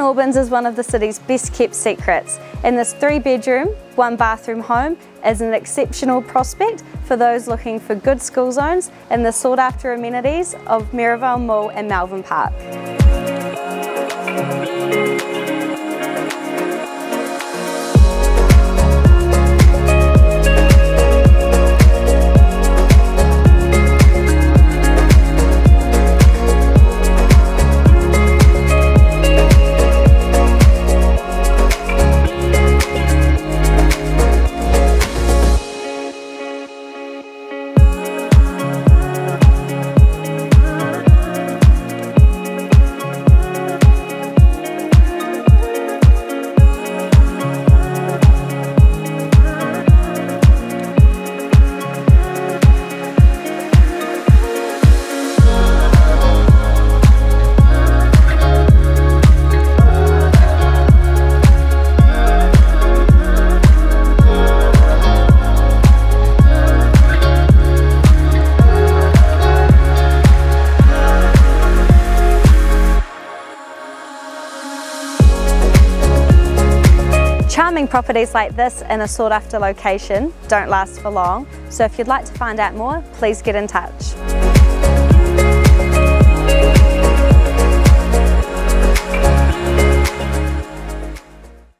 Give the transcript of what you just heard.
St Albans is one of the city's best kept secrets and this three bedroom, one bathroom home is an exceptional prospect for those looking for good school zones and the sought after amenities of Merivale Mall and Malvern Park. Charming properties like this in a sought after location don't last for long, so if you'd like to find out more, please get in touch.